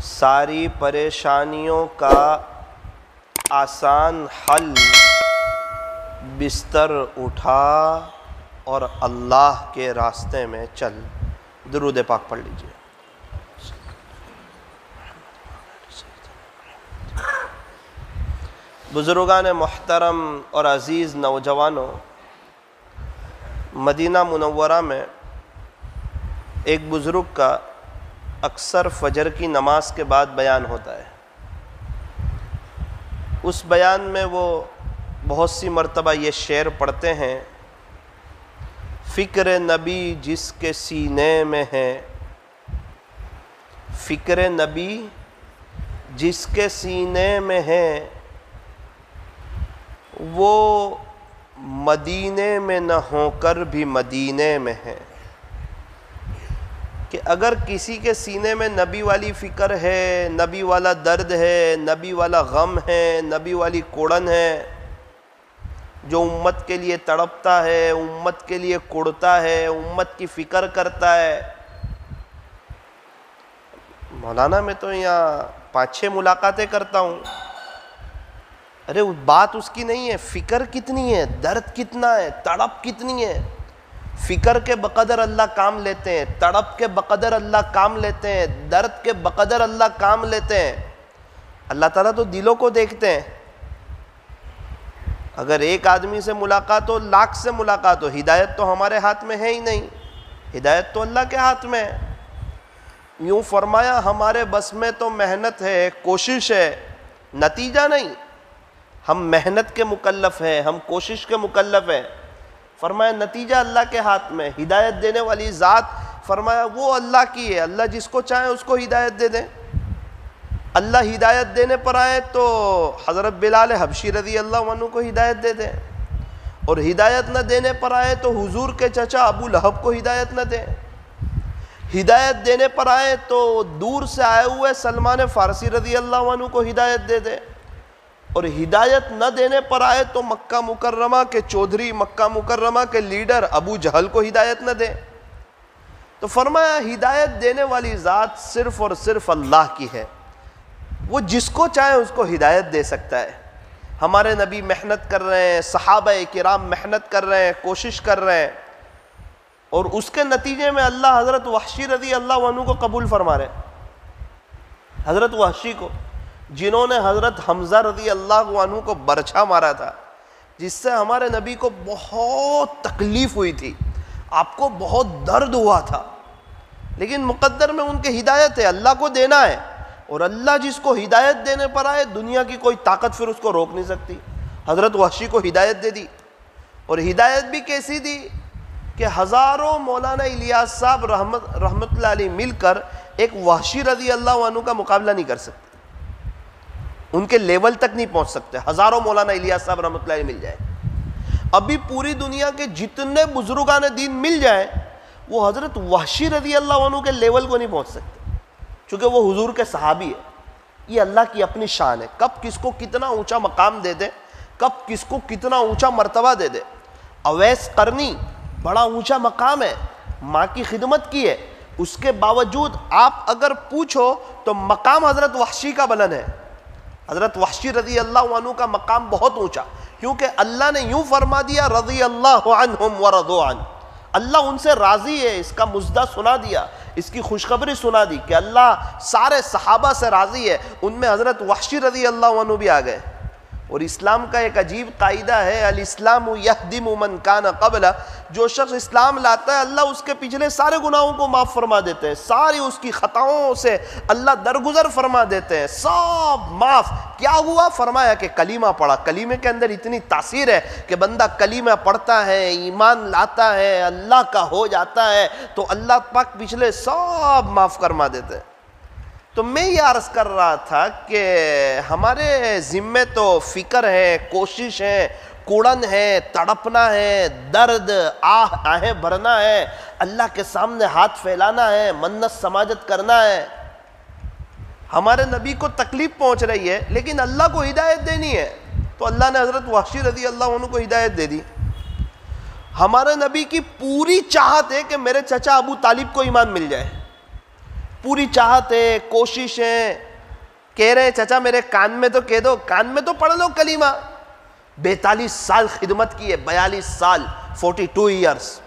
सारी परेशानियों का आसान हल बिस्तर उठा और अल्लाह के रास्ते में चल। दरूद पाक पढ़ लीजिए। बुज़ुर्गान मोहतरम और अज़ीज़ नौजवानों, मदीना मुनवरा में एक बुज़ुर्ग का अक्सर फजर की नमाज़ के बाद बयान होता है। उस बयान में वो बहुत सी मरतबा ये शेर पढ़ते हैं, फ़िक्र नबी जिसके सीने में है, फ़िक्र नबी जिसके सीने में है, वो मदीने में न होकर भी मदीने में है। कि अगर किसी के सीने में नबी वाली फ़िक्र है, नबी वाला दर्द है, नबी वाला गम है, नबी वाली कोड़न है, जो उम्मत के लिए तड़पता है, उम्मत के लिए कुड़ता है, उम्मत की फ़िक्र करता है। मौलाना मैं तो यहाँ पाँच छः मुलाकातें करता हूँ। अरे, बात उसकी नहीं है। फ़िक्र कितनी है? दर्द कितना है? तड़प कितनी है? फ़िक्र के बकदर अल्लाह काम लेते हैं, तड़प के बकदर अल्लाह काम लेते हैं, दर्द के बकदर अल्लाह काम लेते हैं। अल्लाह ताला तो दिलों को देखते हैं। अगर एक आदमी से मुलाकात हो, लाख से मुलाकात हो, हिदायत तो हमारे हाथ में है ही नहीं। हिदायत तो अल्लाह के हाथ में है। यूँ फरमाया, हमारे बस में तो मेहनत है, कोशिश है, नतीजा नहीं। हम मेहनत के मुकल्लफ हैं, हम कोशिश के मुकल्लफ हैं। फरमाया, नतीजा अल्लाह के हाथ में, हिदायत देने वाली ज़ात, फरमाया, वो अल्लाह की है, अल्लाह जिसको चाहे उसको हिदायत दे दें। अल्लाह हिदायत देने पर आए तो हज़रत बिलाल हबशी रज़ी अल्लाह को हिदायत दे दें। और हिदायत न देने पर आए तो हुजूर के चचा अबू लहब को हिदायत न दें। हिदायत देने पर आए तो दूर से आए हुए सलमान फ़ारसी रज़ी अल्लाह को हिदायत दे दें। और हिदायत न देने पर आए तो मक्का मुकर्रमा के चौधरी, मक्का मुकर्रमा के लीडर अबू जहल को हिदायत न दे। तो फरमाया, हिदायत देने वाली ज़ात सिर्फ़ और सिर्फ़ अल्लाह की है। वो जिसको चाहे उसको हिदायत दे सकता है। हमारे नबी मेहनत कर रहे हैं, सहाब किराम मेहनत कर रहे हैं, कोशिश कर रहे हैं। और उसके नतीजे में अल्लाह हज़रत वहशी रदी अल्लाह को कबूल फरमा रहे हैं। हज़रत वहशी को। जिन्होंने हज़रत हमज़ा रदी अल्लाह को बरछा मारा था, जिससे हमारे नबी को बहुत तकलीफ़ हुई थी, आपको बहुत दर्द हुआ था। लेकिन मुकद्दर में उनके हिदायत है, अल्लाह को देना है, और अल्लाह जिसको हिदायत देने पर आए, दुनिया की कोई ताकत फिर उसको रोक नहीं सकती। हज़रत वहशी को हिदायत दे दी, और हिदायत भी कैसी दी कि हज़ारों मौलाना इलियास साहब रहमत रहमत मिलकर एक वहशी रज़ी अल्लाह का मुकाबला नहीं कर सकते। उनके लेवल तक नहीं पहुँच सकते। हज़ारों मौलाना इलियास साहब रहमत मिल जाए। अभी पूरी दुनिया के जितने बुजुर्गान दीन मिल जाए, वो हज़रत वहशी रज़ी अल्लाह के लेवल को नहीं पहुँच सकते। चूँकि वो हुजूर के सहाबी है। ये अल्लाह की अपनी शान है। कब किसको कितना ऊँचा मकाम दे दे, कब किसको कितना ऊँचा मर्तबा दे दे। अवैस करनी बड़ा ऊँचा मकाम है, माँ की खिदमत की है। उसके बावजूद आप अगर पूछो तो मकाम हज़रत वहशी का बलन है। हज़रत वहशी रज़ी अल्लाह का मकाम बहुत ऊँचा। क्योंकि अल्लाह ने यूँ फरमा दिया रज़ी अल्लाह अल्लाह उनसे राज़ी है, इसका मुजदा सुना दिया, इसकी खुशखबरी सुना दी कि अल्लाह सारे सहाबा से राज़ी है। उनमें हज़रत वहशी रज़ी अल्लाह भी आ गए। और इस्लाम का एक अजीब कायदा है अल इस्लाम यहदिमन कान कबला। जो शख्स इस्लाम लाता है, अल्लाह उसके पिछले सारे गुनाहों को माफ़ फरमा देते हैं, सारी उसकी ख़ताओं से अल्लाह दरगुजर फरमा देते हैं, सब माफ़। क्या हुआ? फरमाया कि कलीमा पढ़ा। कलीमे के अंदर इतनी तासीर है कि बंदा कलीमा पढ़ता है, ईमान लाता है, अल्लाह का हो जाता है तो अल्लाह पाक पिछले सब माफ़ फरमा देते हैं। तो मैं ये अर्ज़ कर रहा था कि हमारे ज़िम्मे तो फ़िक्र है, कोशिश है, कुड़न है, तड़पना है, दर्द, आह, आहें भरना है, अल्लाह के सामने हाथ फैलाना है, मन्नत समाजत करना है। हमारे नबी को तकलीफ़ पहुँच रही है, लेकिन अल्लाह को हिदायत देनी है। तो अल्लाह ने हज़रत वहशी रज़ी अल्लाह को हिदायत दे दी। हमारे नबी की पूरी चाहत है कि मेरे चचा अबू तालिब को ईमान मिल जाए। पूरी चाहत है, कोशिश है। कह रहे हैं, चाचा, मेरे कान में तो कह दो, कान में तो पढ़ लो कलीमा। बैतालीस साल खिदमत की है, बयालीस साल फोर्टी टू ईयर्स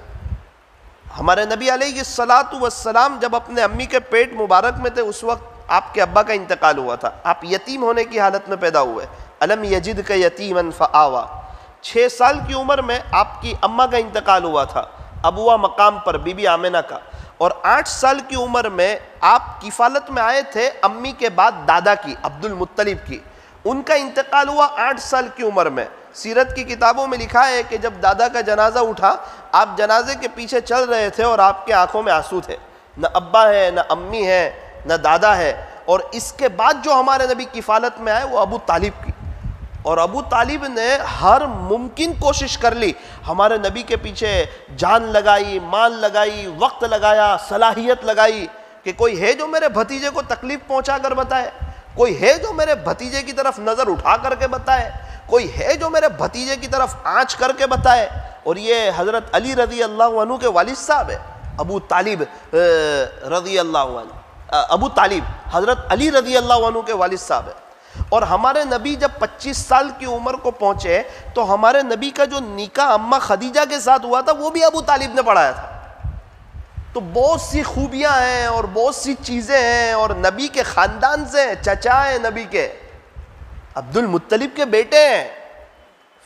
हमारे नबी सलाम जब अपने अम्मी के पेट मुबारक में थे, उस वक्त आपके अब्बा का इंतकाल हुआ था। आप यतीम होने की हालत में पैदा हुए। अलम यजिद का यतीम फ़ावा छः साल की उम्र में आपकी अम्मा का इंतकाल हुआ था। अबुआ मकाम पर, बीबी आमिना का। और आठ साल की उम्र में आप किफ़ालत में आए थे अम्मी के बाद दादा की, अब्दुल मुत्तलिब की। उनका इंतकाल हुआ आठ साल की उम्र में। सीरत की किताबों में लिखा है कि जब दादा का जनाजा उठा, आप जनाजे के पीछे चल रहे थे और आपके आँखों में आँसू थे। न अब्बा है, न अम्मी है, न दादा है। और इसके बाद जो हमारे नबी किफ़ालत में आए, वो अबू तालिब की। और अबू तालिब ने हर मुमकिन कोशिश कर ली। हमारे नबी के पीछे जान लगाई, माल लगाई, वक्त लगाया, सलाहियत लगाई कि कोई है जो मेरे भतीजे को तकलीफ़ पहुँचा कर बताए, कोई है जो मेरे भतीजे की तरफ़ नज़र उठा करके बताए, कोई है जो मेरे भतीजे की तरफ़ आँच करके बताए। और ये हज़रत अली रज़ी अल्लाह के वालिद साहब है, अबू तालिब रज़ी अल्लाह अबू तालिब, हज़रत अली रज़ी अल्लाह के वालिद साहब है। और हमारे नबी जब 25 साल की उम्र को पहुँचे तो हमारे नबी का जो निका अम्मा खदीजा के साथ हुआ था, वो भी अबू तालिब ने पढ़ाया था। तो बहुत सी खूबियाँ हैं और बहुत सी चीज़ें हैं और नबी के ख़ानदान से चचा हैं नबी के। अब्दुल मुत्तलिब के बेटे हैं।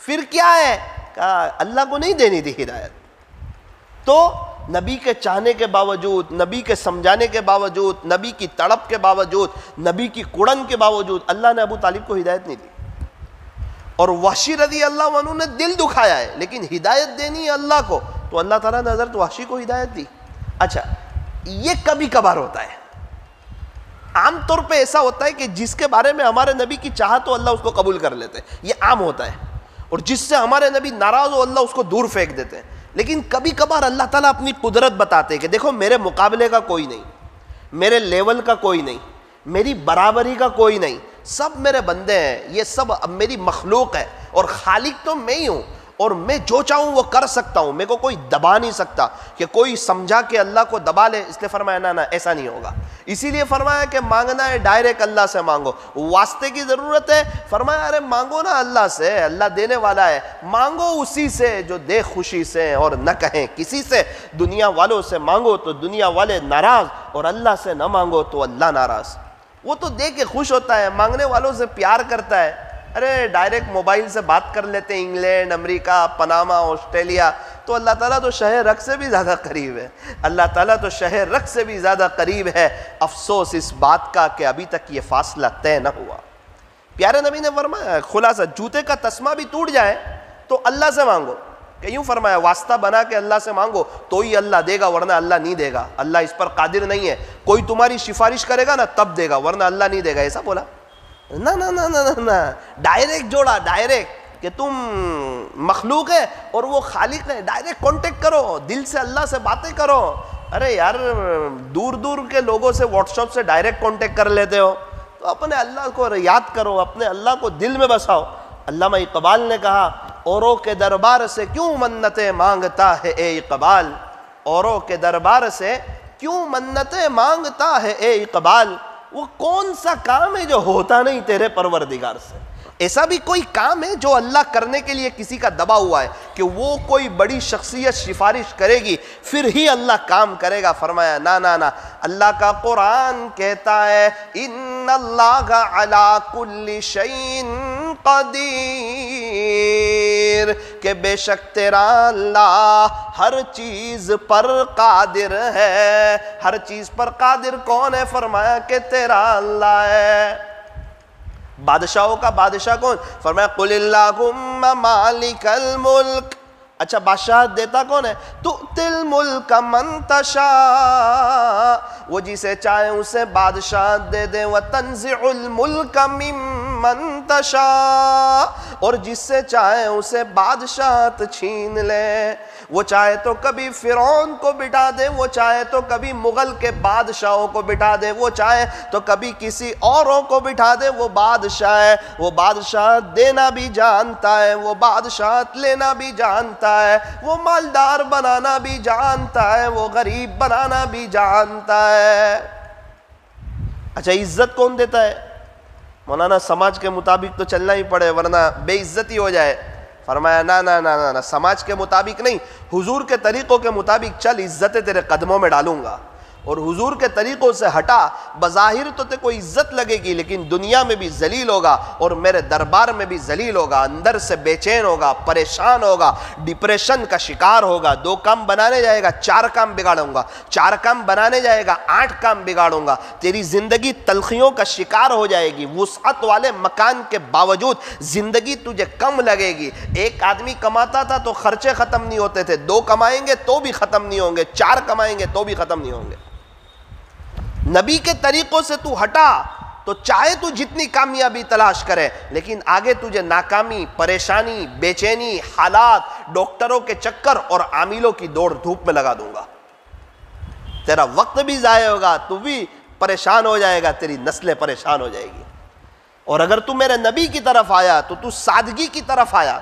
फिर क्या है? कहा, अल्लाह को नहीं देनी थी हिदायत। तो नबी के चाहने के बावजूद, नबी के समझाने के बावजूद, नबी की तड़प के बावजूद, नबी की कुड़न के बावजूद अल्लाह ने अबू तालिब को हिदायत नहीं दी। और वाशी रज़ी अल्लाह ने दिल दुखाया है, लेकिन हिदायत देनी है अल्लाह को तो अल्लाह ताला ने हज़रत वाशी को हिदायत दी। अच्छा ये कभी कभार होता है। आमतौर पे ऐसा होता है कि जिसके बारे में हमारे नबी की चाह तो अल्लाह उसको कबूल कर लेते हैं। ये आम होता है। और जिससे हमारे नबी नाराज़ हो, अल्लाह उसको दूर फेंक देते हैं। लेकिन कभी कभार अल्लाह ताला अपनी कुदरत बताते हैं कि देखो, मेरे मुकाबले का कोई नहीं, मेरे लेवल का कोई नहीं, मेरी बराबरी का कोई नहीं, सब मेरे बंदे हैं, ये सब अब मेरी मखलूक है और खालिक तो मैं ही हूँ। और मैं जो चाहूँ वो कर सकता हूँ। मेरे को कोई दबा नहीं सकता कि कोई समझा कि अल्लाह को दबा ले, इसलिए फरमाया, ना ना, ऐसा नहीं होगा। इसीलिए फरमाया कि मांगना है, डायरेक्ट अल्लाह से मांगो। वास्ते की ज़रूरत है? फरमाया, अरे, मांगो ना अल्लाह से, अल्लाह देने वाला है। मांगो उसी से जो दे खुशी से और न कहें किसी से। दुनिया वालों से मांगो तो दुनिया वाले नाराज़ और अल्लाह से ना मांगो तो अल्लाह नाराज़। वो तो दे के खुश होता है, मांगने वालों से प्यार करता है। अरे डायरेक्ट मोबाइल से बात कर लेते हैं, इंग्लैंड, अमेरिका, पनामा, ऑस्ट्रेलिया। तो अल्लाह ताला तो शहर रख से भी ज़्यादा करीब है। अल्लाह ताला तो शहर रख से भी ज़्यादा करीब है। अफसोस इस बात का कि अभी तक ये फासला तय न हुआ। प्यारे नबी ने फरमाया, खुलासा, जूते का तस्मा भी टूट जाए तो अल्लाह से मांगो। कि यूँ फरमाया, वास्ता बना के अल्लाह से मांगो तो ही अल्लाह देगा, वरना अल्लाह नहीं देगा। अल्लाह इस पर कादिर नहीं है। कोई तुम्हारी सिफारिश करेगा ना, तब देगा, वरना अल्लाह नहीं देगा। ऐसा बोला? ना ना ना ना ना ना। डायरेक्ट जोड़ा डायरेक्ट कि तुम मखलूक है और वो खालिक है। डायरेक्ट कांटेक्ट करो, दिल से अल्लाह से बातें करो। अरे यार, दूर दूर के लोगों से व्हाट्सअप से डायरेक्ट कांटेक्ट कर लेते हो। तो अपने अल्लाह को याद करो, अपने अल्लाह को दिल में बसाओ। अल्लाह इकबाल ने कहा, औरों के दरबार से क्यों मन्नतें माँगता है ए इकबाल? औरों के दरबार से क्यों मन्नतें माँगता है ए इकबाल? वो कौन सा काम है जो होता नहीं तेरे परवरदिगार से? ऐसा भी कोई काम है जो अल्लाह करने के लिए किसी का दबा हुआ है कि वो कोई बड़ी शख्सियत सिफारिश करेगी, फिर ही अल्लाह काम करेगा? फरमाया, ना ना ना। अल्लाह का कुरान कहता है इन अल्लाह अला कुल्ली शैन कदीर के बेशक तेरा अल्लाह हर चीज़ पर कादिर है। हर चीज़ पर कादिर कौन है? फरमाया कि तेरा अल्लाह है। बादशाहों का बादशाह कौन? फरमाया मालिकल मुल्क। अच्छा बादशाह देता कौन है? तो तिल मुल्क मंतशा वो जिसे चाहे उसे बादशाह दे दे। वह तंजिल मुल्क मंतशा और जिससे चाहे उसे बादशाह छीन ले। वो चाहे तो कभी फिरौन को बिठा दे, वो चाहे तो कभी मुगल के बादशाहों को बिठा दे, वो चाहे तो कभी किसी औरों को बिठा दे, वो बादशाह है, वो बादशाह देना भी जानता है, वो बादशाह लेना भी जानता है, वो मालदार बनाना भी जानता है, वो गरीब बनाना भी जानता है। अच्छा इज़्ज़त कौन देता है? मौलाना समाज के मुताबिक तो चलना ही पड़े, वरना बेइज्जती हो जाए। फरमाया, ना ना ना ना ना, समाज के मुताबिक नहीं, हुजूर के तरीक़ों के मुताबिक चल इज़्ज़त तेरे कदमों में डालूँगा। और हुजूर के तरीक़ों से हटा, बज़ाहिर तो ते कोई इज़्ज़त लगेगी, लेकिन दुनिया में भी जलील होगा और मेरे दरबार में भी जलील होगा, अंदर से बेचैन होगा, परेशान होगा, डिप्रेशन का शिकार होगा, दो काम बनाने जाएगा, चार काम बिगाड़ूँगा, चार काम बनाने जाएगा, आठ काम बिगाड़ूँगा, तेरी ज़िंदगी तलखियों का शिकार हो जाएगी, वसअत वाले मकान के बावजूद ज़िंदगी तुझे कम लगेगी। एक आदमी कमाता था तो खर्चे ख़त्म नहीं होते थे, दो कमाएँगे तो भी ख़त्म नहीं होंगे, चार कमाएँगे तो भी ख़त्म नहीं होंगे। नबी के तरीकों से तू हटा तो चाहे तू जितनी कामयाबी तलाश करे, लेकिन आगे तुझे नाकामी, परेशानी, बेचैनी, हालात, डॉक्टरों के चक्कर और आमिलों की दौड़ धूप में लगा दूँगा। तेरा वक्त भी ज़ाय होगा, तू भी परेशान हो जाएगा, तेरी नस्लें परेशान हो जाएगी। और अगर तू मेरे नबी की तरफ़ आया तो तू सादगी की तरफ़ आया।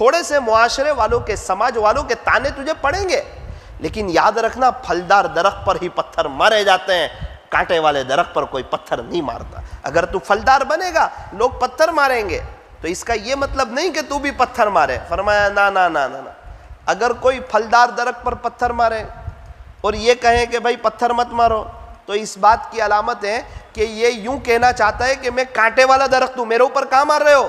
थोड़े से मुआशरे वालों के, समाज वालों के ताने तुझे पड़ेंगे, लेकिन याद रखना, फलदार दरख्त पर ही पत्थर मारे जाते हैं कांटे वाले दरख पर कोई पत्थर नहीं मारता। अगर तू फलदार बनेगा, लोग पत्थर मारेंगे। तो इसका यह मतलब नहीं कि तू भी पत्थर मारे। फरमाया, ना ना ना ना ना। अगर कोई फलदार दरख्त पर पत्थर मारे और ये कहें कि भाई पत्थर मत मारो तो इस बात की अलामत है कि ये यूँ कहना चाहता है कि मैं कांटे वाला दरख्त हूँ, मेरे ऊपर कहाँ मार रहे हो?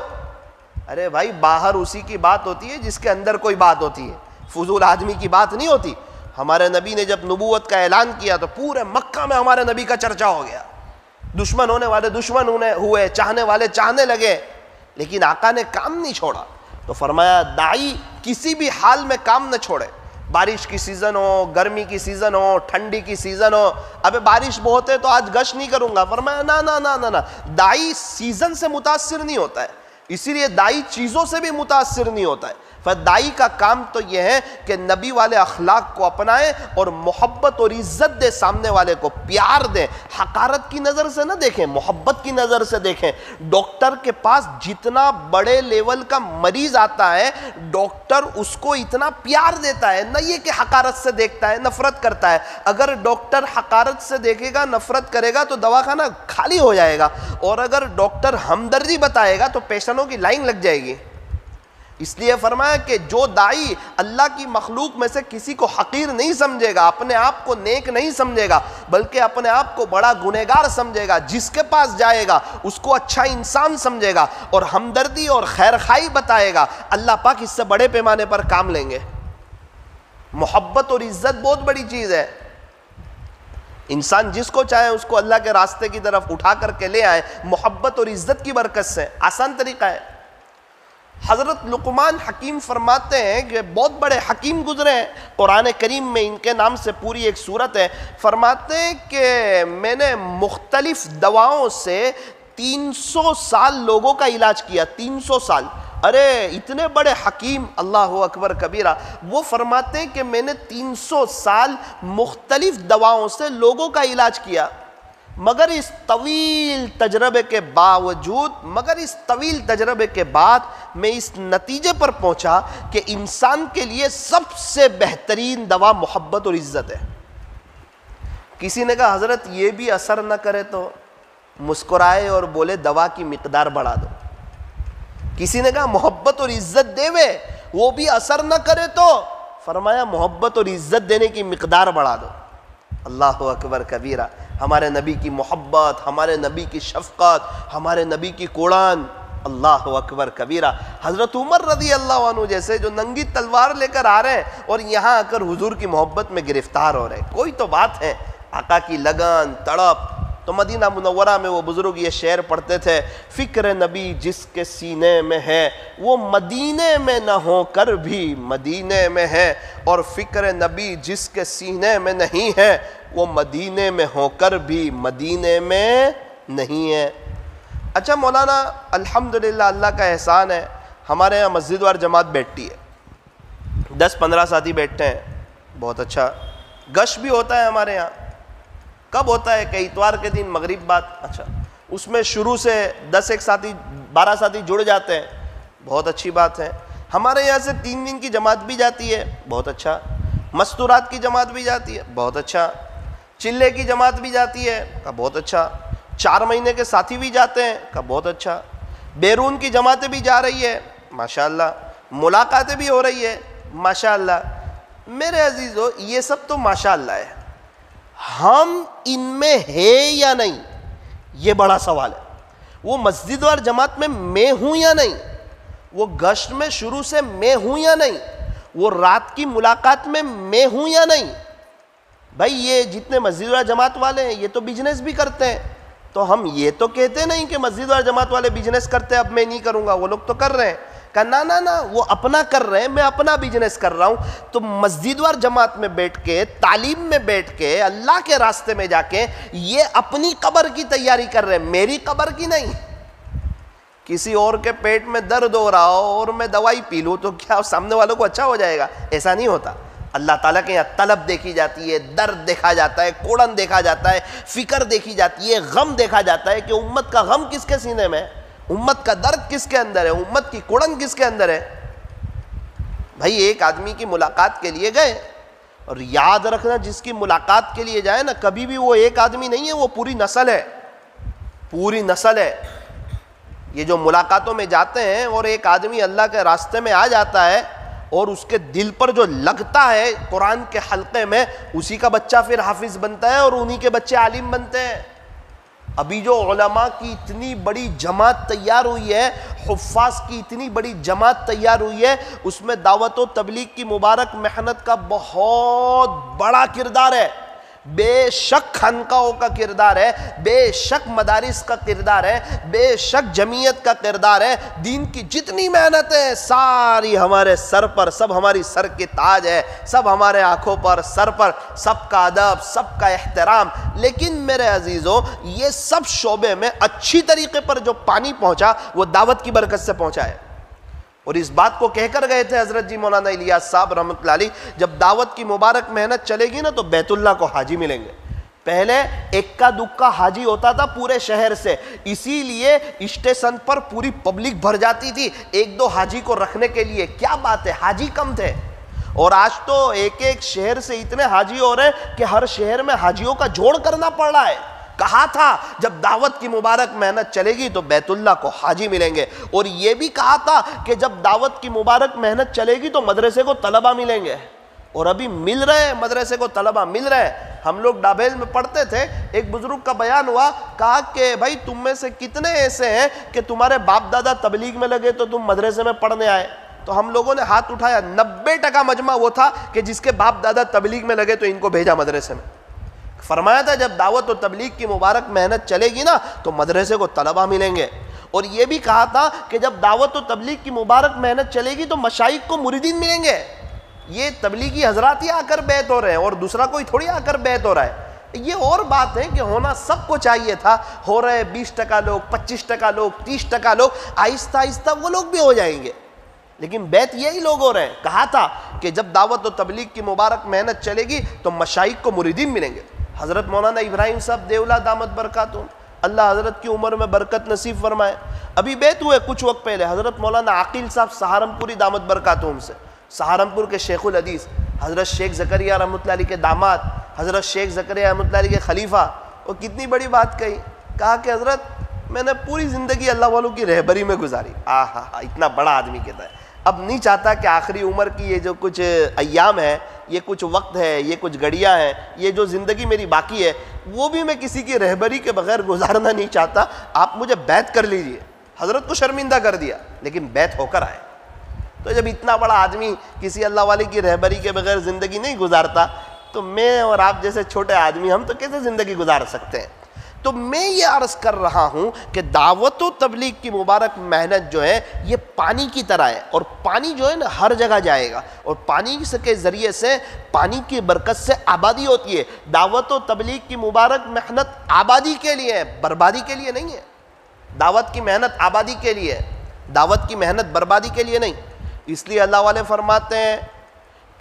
अरे भाई, बाहर उसी की बात होती है जिसके अंदर कोई बात होती है। फजूल आदमी की बात नहीं होती। हमारे नबी ने जब नबूत का ऐलान किया तो पूरे मक्का में हमारे नबी का चर्चा हो गया। दुश्मन होने वाले दुश्मन होने हुए, चाहने वाले चाहने लगे, लेकिन आका ने काम नहीं छोड़ा। तो फरमाया, दाई, किसी भी हाल में काम न छोड़े। बारिश की सीज़न हो, गर्मी की सीज़न हो, ठंडी की सीज़न हो, अबे बारिश बहुत है तो आज गश नहीं करूँगा। फरमाया, ना ना ना ना ना, दाई सीज़न से मुतासर नहीं होता है। इसीलिए दाई चीज़ों से भी मुतासर नहीं होता है। फदाई का काम तो यह है कि नबी वाले अखलाक को अपनाएँ और मोहब्बत और इज़्ज़त दे सामने वाले को प्यार दें। हकारत की नज़र से ना देखें, मोहब्बत की नज़र से देखें। डॉक्टर के पास जितना बड़े लेवल का मरीज़ आता है, डॉक्टर उसको इतना प्यार देता है, न ये कि हकारत से देखता है, नफरत करता है। अगर डॉक्टर हकारत से देखेगा, नफरत करेगा तो दवाखाना खाली हो जाएगा। और अगर डॉक्टर हमदर्दी बताएगा तो पेशेंटों की लाइन लग जाएगी। इसलिए फरमाया कि जो दाई अल्लाह की मखलूक में से किसी को हकीर नहीं समझेगा, अपने आप को नेक नहीं समझेगा, बल्कि अपने आप को बड़ा गुनेगार समझेगा, जिसके पास जाएगा, उसको अच्छा इंसान समझेगा और हमदर्दी और खैर खाई बताएगा। अल्लाह पाक इससे बड़े पैमाने पर काम लेंगे। मोहब्बत और इज़्ज़त बहुत बड़ी चीज़ है। इंसान जिसको चाहे उसको अल्लाह के रास्ते की तरफ़ उठा करके ले आए, मोहब्बत और इज़्ज़त की बरकत से। आसान तरीका है। हज़रत लुकमान हकीम फरमाते हैं कि बहुत बड़े हकीम गुजरे हैं। कुरान करीम में इनके नाम से पूरी एक सूरत है। फरमाते हैं कि मैंने मुख्तलिफ़ दवाओं से 300 साल लोगों का इलाज किया 300 साल। अरे, इतने बड़े हकीम, अल्लाह अकबर कबीरा। वो फरमाते हैं कि मैंने 300 साल मुख्तलिफ़ दवाओं से लोगों का इलाज किया। मगर इस तवील तजर्बे के बावजूद, मगर इस तवील तजर्बे के बाद मैं इस नतीजे पर पहुँचा कि इंसान के लिए सबसे बेहतरीन दवा मोहब्बत और इज़्ज़त है। किसी ने कहा, हज़रत, ये भी असर न करे तो मुस्कुराए और बोले, दवा की मकदार बढ़ा दो। किसी ने कहा, मोहब्बत और इज़्ज़त देवे, वो भी असर न करे तो? फरमाया, मोहब्बत और इज़्ज़त देने की मकदार बढ़ा दो। अल्लाह अकबर कबीरा, हमारे नबी की मोहब्बत, हमारे नबी की शफकत, हमारे नबी की कुरान, अल्लाह अकबर कबीरा। हज़रत उमर रदी अल्लाह जैसे जो नंगी तलवार लेकर आ रहे हैं और यहाँ आकर हुजूर की मोहब्बत में गिरफ़्तार हो रहे हैं। कोई तो बात है, आका की लगन, तड़प तो मदीना मुनवरा में वो बुज़ुर्ग ये शेर पढ़ते थे, फ़िक्र नबी जिसके सीने में है, वो मदीने में न हो कर भी मदीने में है, और फ़िक्र नबी जिसके सीने में नहीं है, वो मदीने में होकर भी मदीने में नहीं है। अच्छा मौलाना, अल्हम्दुलिल्लाह अल्लाह का एहसान है, हमारे यहाँ मस्जिद वार जमात बैठती है। दस पंद्रह साथी बैठते हैं, बहुत अच्छा। गश भी होता है हमारे यहाँ। कब होता है कई इतवार के दिन मगरिब बाद अच्छा उसमें शुरू से दस एक साथी, बारह साथी जुड़ जाते हैं। बहुत अच्छी बात है। हमारे यहाँ से तीन दिन की जमात भी जाती है। बहुत अच्छा। मस्तूरात की जमात भी जाती है। बहुत अच्छा। चिल्ले की जमात भी जाती है। का बहुत अच्छा। चार महीने के साथी भी जाते हैं। कहा बहुत अच्छा। बैरून की जमातें भी जा रही है। माशाल्लाह। मुलाकातें भी हो रही है। माशाल्लाह। मेरे अजीज़ो, ये सब तो माशाल्लाह है। हम इनमें है या नहीं? ये बड़ा सवाल है। वो मस्जिद और जमात में मैं हूँ या नहीं? वो गश्त में शुरू से मैं हूँ या नहीं? वो रात की मुलाकात में मैं हूँ या नहीं? भाई, ये जितने मस्जिद और जमात वाले हैं, ये तो बिज़नेस भी करते हैं। तो हम ये तो कहते नहीं कि मस्जिद और जमात वाले बिज़नेस करते अब मैं नहीं करूँगा, वो लोग तो कर रहे हैं। कहा, ना ना ना, वो अपना कर रहे हैं, मैं अपना बिज़नेस कर रहा हूँ। तो मस्जिद और जमात में बैठ के, तालीम में बैठ के, अल्लाह के रास्ते में जाके, ये अपनी कबर की तैयारी कर रहे हैं। मेरी कबर की नहीं। किसी और के पेट में दर्द हो रहा हो और मैं दवाई पी लूँ तो क्या सामने वालों को अच्छा हो जाएगा? ऐसा नहीं होता। अल्लाह ताला के यहाँ तलब देखी जाती है, दर्द देखा जाता है, कोड़न देखा जाता है, फ़िक्र देखी जाती है, गम देखा जाता है कि उम्मत का गम किसके सीने में है? उम्मत का दर्द किसके अंदर है? उम्मत की कोड़न किसके अंदर है? भाई, एक आदमी की मुलाकात के लिए गए और याद रखना, जिसकी मुलाकात के लिए जाए ना, कभी भी वो एक आदमी नहीं है, वो पूरी नस्ल है। पूरी नस्ल है। ये जो मुलाकातों में जाते हैं और एक आदमी अल्लाह के रास्ते में आ जाता है और उसके दिल पर जो लगता है कुरान के हलके में, उसी का बच्चा फिर हाफिज बनता है और उन्हीं के बच्चे आलिम बनते हैं। अभी जो ओलमा की इतनी बड़ी जमात तैयार हुई है हफ्फास की इतनी बड़ी जमात तैयार हुई है, उसमें दावत तबलीग की मुबारक मेहनत का बहुत बड़ा किरदार है। बेशक खनकाओं का किरदार है, बेशक मदारिस का किरदार है, बेशक जमीयत का किरदार है, दीन की जितनी मेहनत है, सारी हमारे सर पर, सब हमारी सर के ताज है, सब हमारे आँखों पर, सर पर, सबका अदब, सबका एहतराम। लेकिन मेरे अजीज़ों, ये सब शोबे में अच्छी तरीके पर जो पानी पहुँचा, वो दावत की बरकत से पहुँचा है। और इस बात को कहकर गए थे हज़रत जी मौलाना इलियास साहब रहमत जब दावत की मुबारक मेहनत चलेगी ना तो बैतुल्ला को हाजी मिलेंगे। पहले इक्का दुक्का हाजी होता था पूरे शहर से, इसीलिए स्टेशन पर पूरी पब्लिक भर जाती थी एक दो हाजी को रखने के लिए। क्या बात है? हाजी कम थे। और आज तो एक एक शहर से इतने हाजी हो रहे हैं कि हर शहर में हाजियों का जोड़ करना पड़ रहा है। कहा था, जब दावत की मुबारक मेहनत चलेगी तो बैतुल्ला को हाजी मिलेंगे। और यह भी कहा था कि जब दावत की मुबारक मेहनत चलेगी तो मदरसे को तलबा मिलेंगे। और अभी मिल रहे हैं, मदरसे को तलबा मिल रहे हैं। हम लोग डाबेल में पढ़ते थे, एक बुज़ुर्ग का बयान हुआ, कहा कि, भाई, तुम में से कितने ऐसे हैं कि तुम्हारे बाप दादा तबलीग में लगे तो तुम मदरसे में पढ़ने आए? तो हम लोगों ने हाथ उठाया, नब्बे टका मजमा वो था कि जिसके बाप दादा तबलीग में लगे तो इनको भेजा मदरसे में। फरमाया था, जब दावत और तबलीग की मुबारक मेहनत चलेगी ना तो मदरसे को तलबा मिलेंगे। और ये भी कहा था कि जब दावत और तबलीग की मुबारक मेहनत चलेगी तो मशाइक को मुरीदीन मिलेंगे। ये तबलीगी हजरात ही आकर बैत हो रहे हैं, और दूसरा कोई थोड़ी आकर बैत हो रहा है। ये और बात है कि होना सबको चाहिए था। हो रहे बीस टका लोग, पच्चीस टका लोग, तीस टका लोग, आहिस्ता आहिस्ता वो लोग भी हो जाएँगे। लेकिन बैत यही लोग हो रहे हैं। कहा था कि जब दावत और तबलीग की मुबारक मेहनत चलेगी तो मशाइक को मुरीदीन मिलेंगे। हज़रत मौलाना इब्राहिम साहब देवला दामद बरकत अल्लाह हज़रत की उम्र में बरकत नसीब फरमाए। अभी बेत हुए कुछ वक्त पहले हज़रत मौलाना आकिल साहब सहारनपुरी दामद बरकत से। सहारनपुर के शेखुल हदीस हज़रत शेख जकरिया रहमत के दामाद, हज़रत शेख जकरिया रहमत के खलीफा और कितनी बड़ी बात कही। कहा कि हज़रत, मैंने पूरी ज़िंदगी अल्लाह वालों की रहबरी में गुजारी। आ हा हा इतना बड़ा आदमी कहता है। अब नहीं चाहता कि आखिरी उम्र की ये जो कुछ अयाम है, ये कुछ वक्त है, ये कुछ घड़ियाँ हैं, ये जो ज़िंदगी मेरी बाकी है, वो भी मैं किसी की रहबरी के बगैर गुजारना नहीं चाहता। आप मुझे बैत कर लीजिए। हज़रत को शर्मिंदा कर दिया, लेकिन बैत होकर आए। तो जब इतना बड़ा आदमी किसी अल्लाह वाले की रहबरी के बगैर ज़िंदगी नहीं गुजारता तो मैं और आप जैसे छोटे आदमी, हम तो कैसे ज़िंदगी गुजार सकते हैं? तो मैं ये अर्ज़ कर रहा हूँ कि दावत तबलीग की मुबारक मेहनत जो है, ये पानी की तरह है और पानी जो है ना, हर जगह जाएगा और पानी के ज़रिए से, पानी की बरकत से आबादी होती है। दावत तबलीग की मुबारक मेहनत आबादी के लिए है, बर्बादी के लिए नहीं है। दावत की मेहनत आबादी के लिए है। दावत की मेहनत बर्बादी के लिए नहीं। इसलिए अल्लाह वाले फरमाते हैं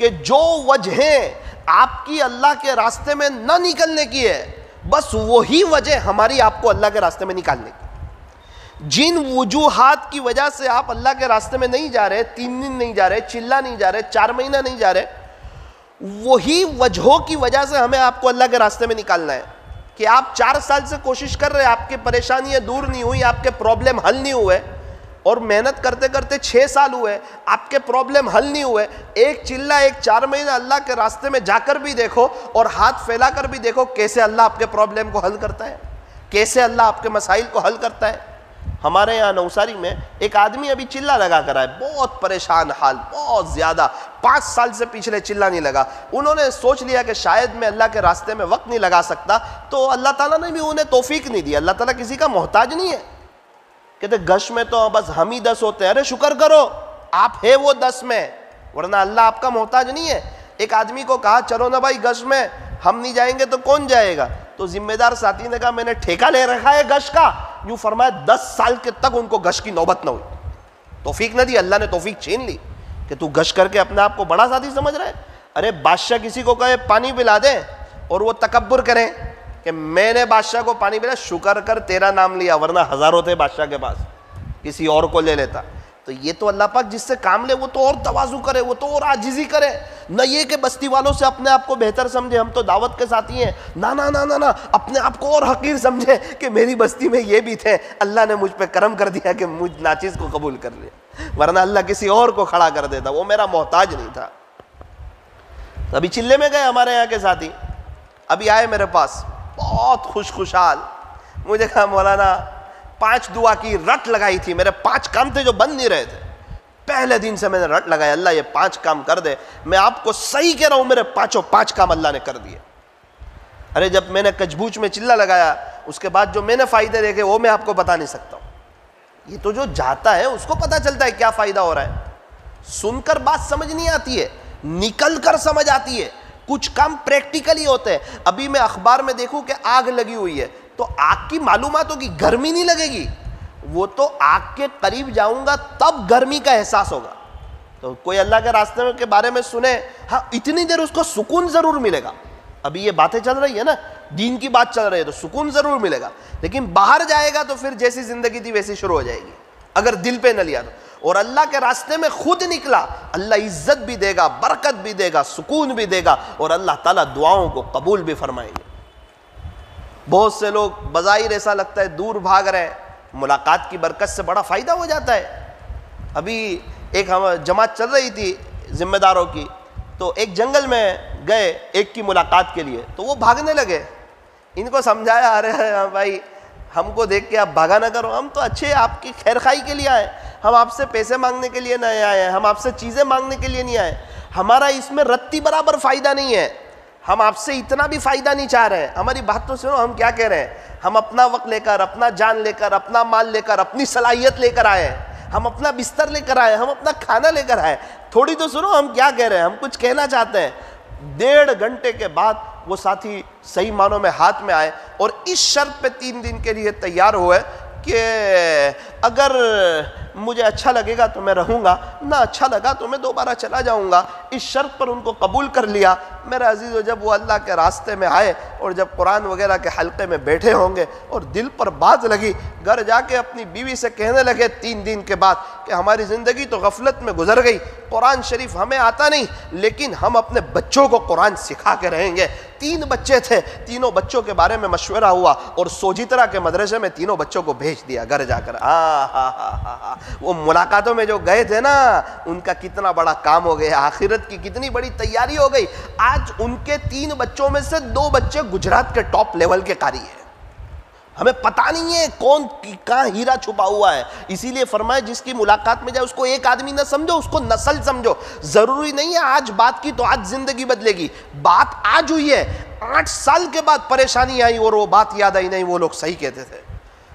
कि जो वजहें आपकी अल्लाह के रास्ते में न निकलने की है बस वही वजह हमारी आपको अल्लाह के रास्ते में निकालने की। जिन वजूहत की वजह से आप अल्लाह के रास्ते में नहीं जा रहे, तीन दिन नहीं जा रहे, चिल्ला नहीं जा रहे, चार महीना नहीं जा रहे, वही वजहों की वजह से हमें आपको अल्लाह के रास्ते में निकालना है कि आप चार साल से कोशिश कर रहे हैं, आपकी परेशानियाँ दूर नहीं हुई, आपके प्रॉब्लम हल नहीं हुए। और मेहनत करते करते छः साल हुए, आपके प्रॉब्लम हल नहीं हुए। एक चिल्ला, एक चार महीने अल्लाह के रास्ते में जाकर भी देखो और हाथ फैलाकर भी देखो कैसे अल्लाह आपके प्रॉब्लम को हल करता है, कैसे अल्लाह आपके मसाइल को हल करता है। हमारे यहाँ नवसारी में एक आदमी अभी चिल्ला लगा कर आए बहुत परेशान हाल, बहुत ज़्यादा, पाँच साल से पिछले चिल्ला नहीं लगा। उन्होंने सोच लिया कि शायद मैं अल्लाह के रास्ते में वक्त नहीं लगा सकता तो अल्लाह ताला ने भी उन्हें तोफीक नहीं दी। अल्लाह ताला किसी का मोहताज नहीं है। कहते गश में तो बस हम ही दस होते हैं। अरे, शुक्र करो, आप है वो दस में, वरना अल्लाह आपका मोहताज नहीं है। एक आदमी को कहा, चलो ना भाई गश में, हम नहीं जाएँगे तो कौन जाएगा? तो जिम्मेदार साथी ने कहा, मैंने ठेका ले रखा है गश का। यूँ फरमाया, दस साल के तक उनको गश की नौबत ना हुई। तोफीक न दी, अल्लाह ने तोफीक छीन ली कि तू गश करके अपने आप को बड़ा साथी समझ रहा अरे, बादशाह किसी को कहे, पानी पिला दे और वो तकबर करें। कि मैंने बादशाह को पानी पिला शुक्र कर तेरा नाम लिया, वरना हज़ारों थे बादशाह के पास, किसी और को ले लेता। तो ये तो अल्लाह पाक जिससे काम ले, वो तो और तवाजु करे, वो तो और आजिजी करे। न ये कि बस्ती वालों से अपने आप को बेहतर समझे, हम तो दावत के साथी हैं। ना ना ना ना ना, अपने आप को और हकीर समझे कि मेरी बस्ती में ये भी थे, अल्लाह ने मुझ पर करम कर दिया कि मुझ नाचिज को कबूल कर लिया। वरना अल्लाह किसी और को खड़ा कर देता, वो मेरा मोहताज नहीं था। तो अभी चिल्ले में गए हमारे यहाँ के साथी, अभी आए मेरे पास। बहुत खुश खुशहाल मुझे कहा, मौलाना, पाँच दुआ की रट लगाई थी मेरे, पाँच काम थे जो बंद नहीं रहे थे। पहले दिन से मैंने रट लगाया अल्लाह ये पाँच काम कर दे। मैं आपको सही कह रहा हूँ, मेरे पाँचों पाँच काम अल्लाह ने कर दिए। अरे, जब मैंने कचबूच में चिल्ला लगाया, उसके बाद जो मैंने फ़ायदे देखे, वो मैं आपको बता नहीं सकता ये तो जो जाता है, उसको पता चलता है क्या फ़ायदा हो रहा है। सुनकर बात समझ नहीं आती है निकल कर समझ आती है। कुछ काम प्रैक्टिकली होते हैं। अभी मैं अखबार में देखूँ कि आग लगी हुई है तो आग की मालूम होगी गर्मी नहीं लगेगी? वो तो आग के करीब जाऊँगा, तब गर्मी का एहसास होगा। तो कोई अल्लाह के रास्ते के बारे में सुने हाँ इतनी देर उसको सुकून ज़रूर मिलेगा। अभी ये बातें चल रही है ना, दीन की बात चल रही है तो सुकून ज़रूर मिलेगा। लेकिन बाहर जाएगा तो फिर जैसी ज़िंदगी थी वैसी शुरू हो जाएगी। अगर दिल पे न लिया तो। और अल्लाह के रास्ते में खुद निकला। अल्लाह इज़्ज़त भी देगा, बरकत भी देगा, सुकून भी देगा और अल्लाह ताला दुआओं को कबूल भी फरमाएँगे। बहुत से लोग बज़ाहिर ऐसा लगता है दूर भाग रहे मुलाकात की बरकत से बड़ा फ़ायदा हो जाता है। अभी एक हम जमात चल रही थी ज़िम्मेदारों की तो एक जंगल में गए एक की मुलाकात के लिए तो वो भागने लगे। इनको समझाया, अरे हाँ भाई हमको देख के आप भागा ना करो। हम तो अच्छे आपकी खैर खाई के लिए आए। हम आपसे पैसे मांगने के लिए नहीं आए हैं। हम आपसे चीज़ें मांगने के लिए नहीं आए। हमारा इसमें रत्ती बराबर फ़ायदा नहीं है। हम आपसे इतना भी फ़ायदा नहीं चाह रहे हैं। हमारी बात तो सुनो, हम क्या कह रहे हैं? हम अपना वक्त लेकर, अपना जान लेकर, अपना माल लेकर, अपनी सलाहियत लेकर आए हम अपना बिस्तर लेकर आए हम अपना खाना लेकर आए थोड़ी तो सुनो, हम क्या कह रहे हैं? हम कुछ कहना चाहते हैं। डेढ़ घंटे के बाद वो साथी सही मानों में हाथ में आए और इस शर्त पे तीन दिन के लिए तैयार हुए कि अगर मुझे अच्छा लगेगा तो मैं रहूँगा, ना अच्छा लगा तो मैं दोबारा चला जाऊँगा। इस शर्त पर उनको कबूल कर लिया। मेरा अज़ीज़, जब वो अल्लाह के रास्ते में आए और जब कुरान वगैरह के हल्के में बैठे होंगे और दिल पर बात लगी, घर जाके अपनी बीवी से कहने लगे तीन दिन के बाद कि हमारी ज़िंदगी तो गफलत में गुजर गई, कुरान शरीफ हमें आता नहीं, लेकिन हम अपने बच्चों को कुरान सिखा के रहेंगे। तीन बच्चे थे, तीनों बच्चों के बारे में मशवरा हुआ और सोजित्रा के मदरसे में तीनों बच्चों को भेज दिया घर जाकर। आ, हा हा हा वो मुलाकातों में जो गए थे ना, उनका कितना बड़ा काम हो गया। आखिरत की कितनी बड़ी तैयारी हो गई। आज उनके तीन बच्चों में से दो बच्चे गुजरात के टॉप लेवल के कारी है। हमें पता नहीं है कौन कहाँ हीरा छुपा हुआ है। इसीलिए फरमाए, जिसकी मुलाकात में जाए, उसको एक आदमी ना समझो, उसको नस्ल समझो। ज़रूरी नहीं है आज बात की तो आज ज़िंदगी बदलेगी। बात आज हुई है, आठ साल के बाद परेशानी आई और वो बात याद आई, नहीं, वो लोग सही कहते थे।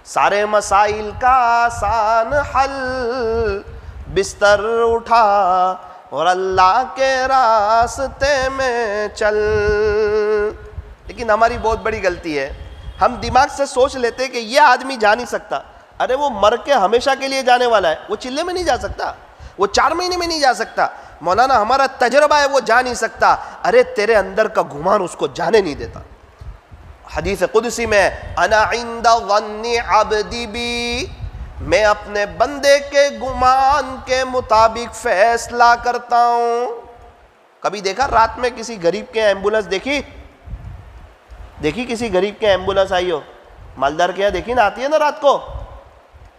सारे मसाइल का आसान हल बिस्तर उठा और अल्लाह के रास्ते में चल। लेकिन हमारी बहुत बड़ी गलती है। हम दिमाग से सोच लेते कि ये आदमी जा नहीं सकता। अरे वो मर के हमेशा के लिए जाने वाला है। वो चिल्ले में नहीं जा सकता। वो चार महीने में नहीं जा सकता। मौलाना, हमारा तजर्बा है वो जा नहीं सकता। अरे तेरे अंदर का घुमान उसको जाने नहीं देता। हदीस कुदसी में, अना अबदी भी मैं अपने बंदे के गुमान के मुताबिक फैसला करता हूँ। कभी देखा रात में किसी गरीब के एंबुलेंस देखी? देखी किसी गरीब के एंबुलेंस आई हो? मालदार के यहाँ देखी ना? आती है ना रात को?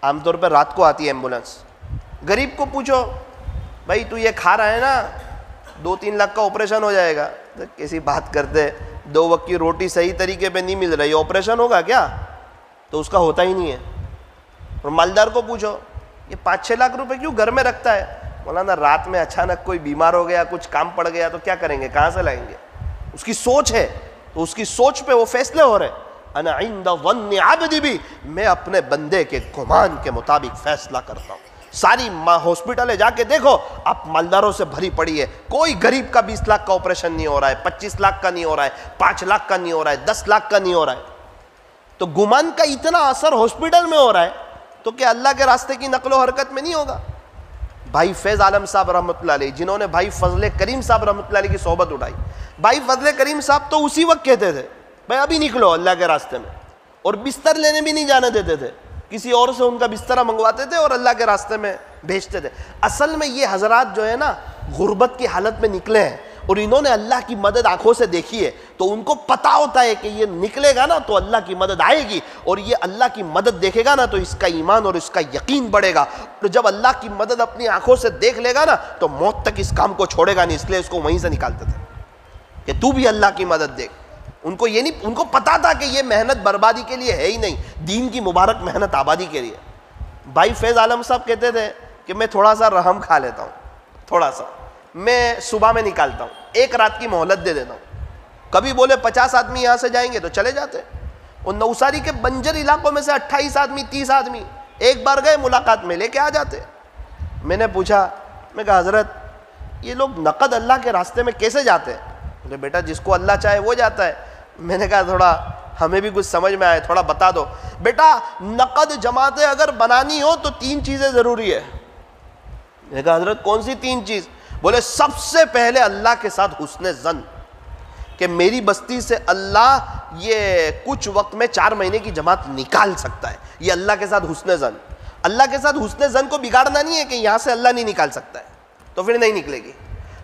आमतौर पर रात को आती है एंबुलेंस गरीब को पूछो, भाई, तू ये खा रहा है ना? दो तीन लाख का ऑपरेशन हो जाएगा। तो किसी बात करते, दो वक्त की रोटी सही तरीके पे नहीं मिल रही। ऑपरेशन होगा क्या? तो उसका होता ही नहीं है। और मालदार को पूछो, ये पाँच छः लाख रुपए क्यों घर में रखता है? बोला, ना, रात में अचानक कोई बीमार हो गया, कुछ काम पड़ गया तो क्या करेंगे? कहाँ से लाएँगे? उसकी सोच है। तो उसकी सोच पे वो फैसले हो रहे आबदी भी मैं अपने बंदे के गुमान के मुताबिक फैसला करता हूँ। सारी माँ हॉस्पिटल जाके देखो, आप मालदारों से भरी पड़ी है। कोई गरीब का बीस लाख का ऑपरेशन नहीं हो रहा है, पच्चीस लाख का नहीं हो रहा है, पाँच लाख का नहीं हो रहा है, दस लाख का नहीं हो रहा है। तो गुमान का इतना असर हॉस्पिटल में हो रहा है तो क्या अल्लाह के रास्ते की नकलो हरकत में नहीं होगा? भाई फैज़ आलम साहब रहमत जिन्होंने भाई फजल करीम साहब रहमत की सोहबत उठाई। भाई फजल करीम साहब तो उसी वक्त कहते थे, भाई अभी निकलो अल्लाह के रास्ते में। और बिस्तर लेने भी नहीं जाने देते थे। किसी और से उनका बिस्तरा मंगवाते थे और अल्लाह के रास्ते में भेजते थे। असल में ये हजरात जो है ना, गुर्बत की हालत में निकले हैं। और इन्होंने अल्लाह की मदद आँखों से देखी है तो उनको पता होता है कि ये निकलेगा ना तो अल्लाह की मदद आएगी। और ये अल्लाह की मदद देखेगा ना तो इसका ईमान और इसका यकीन बढ़ेगा। तो जब अल्लाह की मदद अपनी आँखों से देख लेगा ना तो मौत तक इस काम को छोड़ेगा नहीं, इसलिए इसको वहीं से निकालते थे। कि तू भी अल्लाह की मदद देख। उनको ये नहीं, उनको पता था कि ये मेहनत बर्बादी के लिए है ही नहीं, दीन की मुबारक मेहनत आबादी के लिए। भाई फैज़ आलम साहब कहते थे कि मैं थोड़ा सा रहम खा लेता हूँ, थोड़ा सा। मैं सुबह में निकालता हूँ, एक रात की मोहलत दे देता हूँ। कभी बोले पचास आदमी यहाँ से जाएँगे तो चले जाते और नौसारी के बंजर इलाकों में से अट्ठाईस आदमी, तीस आदमी एक बार गए, मुलाकात में लेके आ जाते मैंने पूछा, मैं कहा, हज़रत, ये लोग नकद अल्लाह के रास्ते में कैसे जाते हैं? बोले, बेटा, जिसको अल्लाह चाहे वो जाता है। मैंने कहा, थोड़ा हमें भी कुछ समझ में आए, थोड़ा बता दो। बेटा, नकद जमाते अगर बनानी हो तो तीन चीज़ें ज़रूरी है। मैंने कहा, हज़रत, कौन सी तीन चीज़? बोले, सबसे पहले अल्लाह के साथ हुसन जन, कि मेरी बस्ती से अल्लाह ये कुछ वक्त में चार महीने की जमात निकाल सकता है। ये अल्लाह के साथ हुसन जन। अल्लाह के साथ हुसन जन को बिगाड़ना नहीं है कि यहाँ से अल्लाह नहीं निकाल सकता है तो फिर नहीं निकलेगी।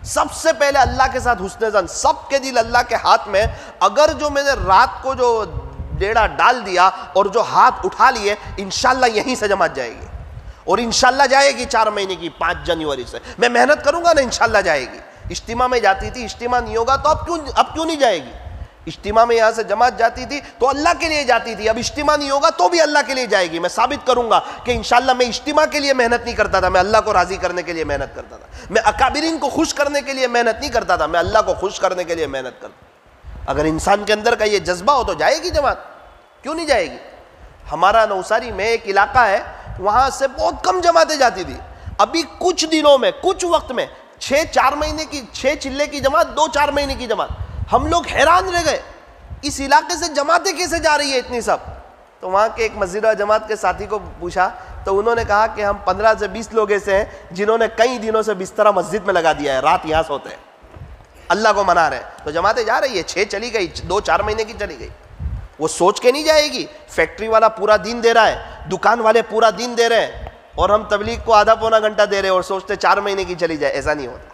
सबसे पहले अल्लाह के साथ हुसन जन, सबके दिल अल्लाह के हाथ में, अगर जो मैंने रात को जो डेढ़ा डाल दिया और जो हाथ उठा लिए, इंशाल्लाह यहीं से जमात जाएगी। और इंशाल्लाह जाएगी चार महीने की, पाँच जनवरी से। मैं मेहनत करूँगा ना, इंशाल्लाह जाएगी। इज्तिमा में जाती थी, इज्तिमा नहीं होगा तो अब क्यों अब क्यों नहीं जाएगी? इज्तिमा में यहाँ से जमात जाती थी तो अल्लाह के लिए जाती थी, अब इज्तिमा नहीं होगा तो भी अल्लाह के लिए जाएगी। मैं साबित करूँगा कि इंशाल्लाह मैं इज्तिमा के लिए मेहनत नहीं करता था, मैं अल्लाह को राज़ी करने के लिए मेहनत करता था। मैं अकाबरीन को खुश करने के लिए मेहनत नहीं करता था, मैं अल्लाह को खुश करने के लिए मेहनत करता अगर इंसान के अंदर का ये जज्बा हो तो जाएगी जमात? क्यों नहीं जाएगी? हमारा नौसारी में एक इलाका है वहाँ से बहुत कम जमातें जाती थी। अभी कुछ दिनों में, कुछ वक्त में, छह, चार महीने की, छह चिल्ले की जमात, दो, चार महीने की जमात। हम लोग हैरान रह गए, इस इलाके से जमातें कैसे जा रही है इतनी सब? तो वहाँ के एक मस्जिद जमात के साथी को पूछा तो उन्होंने कहा कि हम पंद्रह से बीस लोग ऐसे हैं, जिन्होंने कई दिनों से बिस्तरा मस्जिद में लगा दिया है, रात यहाँ सोते हैं। अल्लाह को मना रहे तो जमातें जा रही है, छह चली गई, दो, चार महीने की चली गई। वो सोच के नहीं जाएगी फैक्ट्री वाला पूरा दिन दे रहा है, दुकान वाले पूरा दिन दे रहे हैं, और हम तबलीग को आधा पौना घंटा दे रहे हैं और सोचते चार महीने की चली जाए, ऐसा नहीं होता।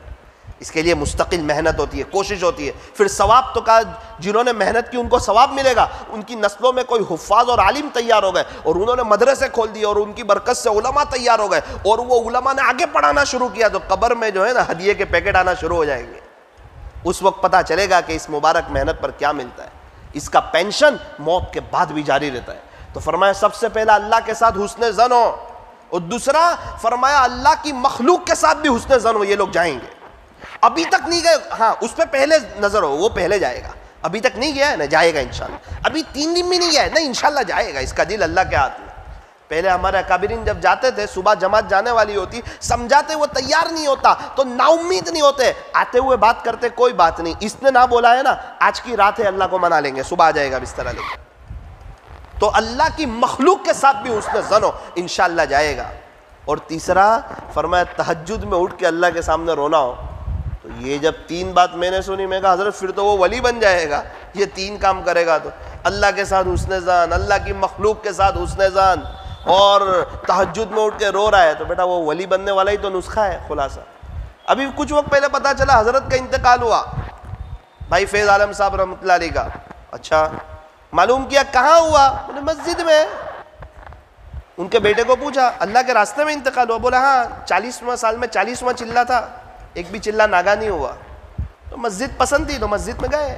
इसके लिए मुस्तकिल मेहनत होती है, कोशिश होती है। फिर सवाब तो कहा जिन्होंने मेहनत की, उनको सवाब मिलेगा। उनकी नस्लों में कोई हुफाज और आलिम तैयार हो गए, और उन्होंने मदरसे खोल दिए, और उनकी बरकत से उलमा तैयार हो गए, और वो उलमा ने आगे पढ़ाना शुरू किया तो कबर में जो है ना, हदिये के पैकेट आना शुरू हो जाएँगे। उस वक्त पता चलेगा कि इस मुबारक मेहनत पर क्या मिलता है। इसका पेंशन मौत के बाद भी जारी रहता है। तो फरमाया, सबसे पहला अल्लाह के साथ हुसन जन हो। और दूसरा, फरमाया, अल्लाह की मखलूक के साथ भी हुसन जन हो, ये लोग जाएँगे। अभी तक नहीं गए हाँ उस पर पहले नज़र हो, वो पहले जाएगा। अभी तक नहीं गया है, ना जाएगा इंशाल्लाह। अभी तीन दिन भी नहीं गया है, ना इंशाल्लाह जाएगा, इसका दिल अल्लाह के हाथ में। पहले हमारे अकाबरीन जब जाते थे, सुबह जमात जाने वाली होती, समझाते वो तैयार नहीं होता तो नाउमीद नहीं होते। आते हुए बात करते, कोई बात नहीं। इसने ना बोला है ना, आज की रात है, अल्लाह को मना लेंगे, सुबह आ जाएगा बिस्तर लेके। तो अल्लाह की मखलूक के साथ भी उसने जनो इनशाला जाएगा। और तीसरा, फरमाया तहजद में उठ के अल्लाह के सामने रोना हो। तो ये जब तीन बात मैंने सुनी, मैं कहा, हज़रत, फिर तो वो वली बन जाएगा। ये तीन काम करेगा तो। अल्लाह के साथ उसने जान, अल्लाह की मखलूक के साथ उसने जान। और तहजद में उठ के रो रहा है तो बेटा वो वली बनने वाला ही तो नुस्खा है, खुलासा। अभी कुछ वक्त पहले पता चला, हज़रत का इंतकाल हुआ। भाई फैज़ आलम साहब रहमत का। अच्छा मालूम किया कहाँ हुआ? बोले, मस्जिद में। उनके बेटे को पूछा, अल्लाह के रास्ते में इंतकाल हुआ? बोला हाँ चालीसवा साल में चालीसवा चिल्ला था। एक भी चिल्ला नागा नहीं हुआ। तो मस्जिद पसंद थी तो मस्जिद में गए।